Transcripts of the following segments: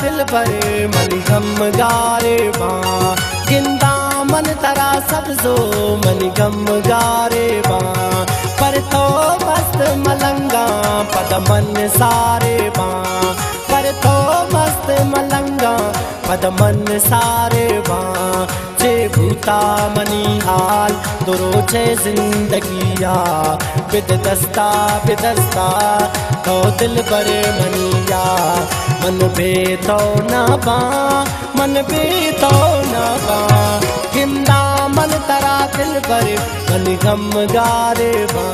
दिल पर मन गम गारे बा। गिंदा मन तरा सब्जो मन गम गारे बा। पर तो मस्त मलंगा पद मन सारे बा। पर तो मस्त मलंगा पद मन सारे बा। जे भूता मनी हाल दुरो छे जिंदगिया बिद दस्ता बिदस्ता तो दिल पर मनिया मन बे तो ना बा, मन बे तो ना बा। मन तरा दिल पर मन गम गारे बा।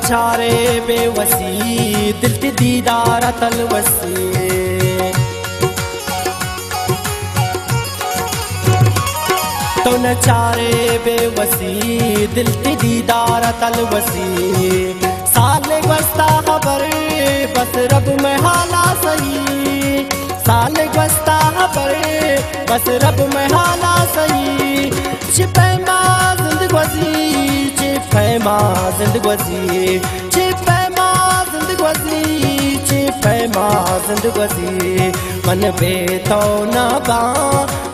चारे बेवसी, दिल ती दीदार तलवसी तो चारे बेवसी, दिल ती दीदार तलवसी साल गस्ता खबर, बस रब में हाला सही। साल गस्ता खबर, बस रब में हाला सही। छिपे छिपे माँ ज़िंदगी छिपे माँ ज़िंदगी छिपे माँ ज़िंदगी मन बे तो न बा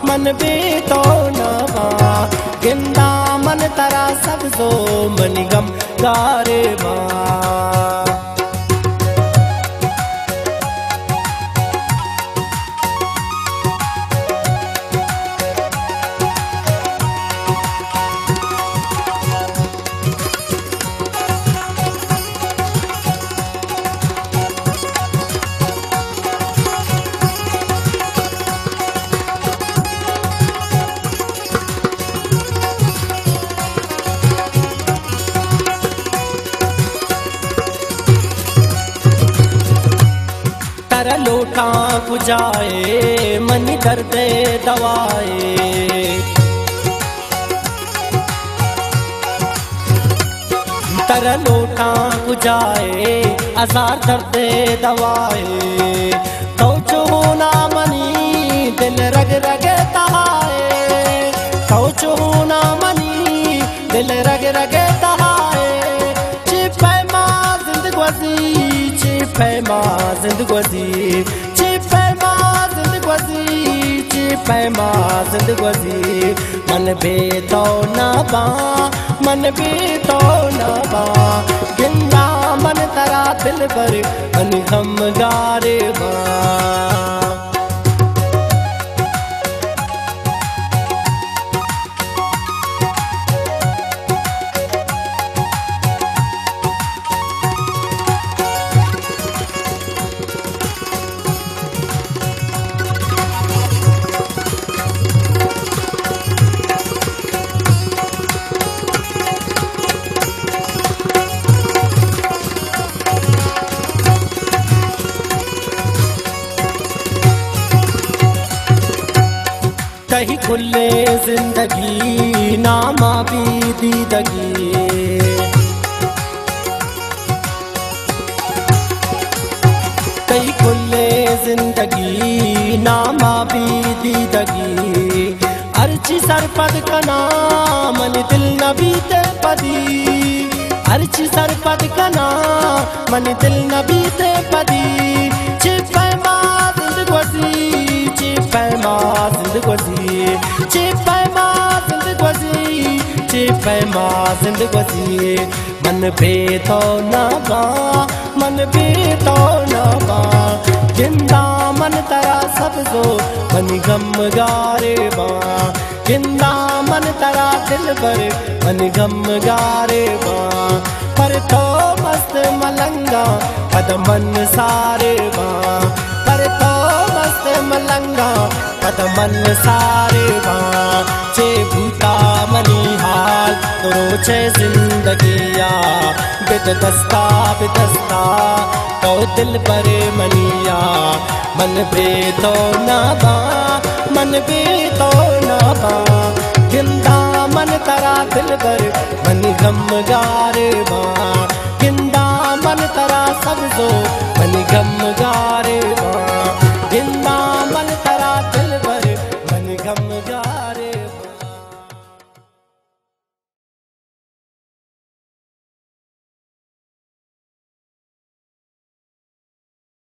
मन बे तो न बा गिंदा मन तरा सब्जो मन गम गारे माँ लोटा बुझाए मन दर्द दवाए। तर लोटा बुझाए आजार दर्द दवाए छिपे माँ ज़िंदगी छिपे माँ ज़िंदगी मन बेतो बा मन बेतो बा गिंदा मन तरा दिल पर अन हम गारे बा कहीं खुले ज़िंदगी, नामा भी दीदगी खुले ज़िंदगी, नामा भी दीदगी अर्ची सरपद का नाम, मन दिल नबी ते पदी। अर्ची सरपद का नाम, मन दिल नबी ते पदी। छिपे ज़िंदगी छिपे माँ ज़िंदगी छिपे माँ ज़िंदगी मन पे तो न बा मन पे तो न बा ज़िंदा मन तरा सबको मन गम गारे बा ज़िंदा मन तरा दिल पर मन गम गारे बा पर तो मस्त मलंगा पद मन सारे बा पद मन सारे बा भूता मनी हाल रोचे जिंदगिया, बिद दस्ता बिदस्ता तो दिल परे मनिया। मन बे तो ना बा, मन बे तो ना बा। गिंदा मन तरा दिल पर मन गम गारे बा। गिंदा मन तरा सब जो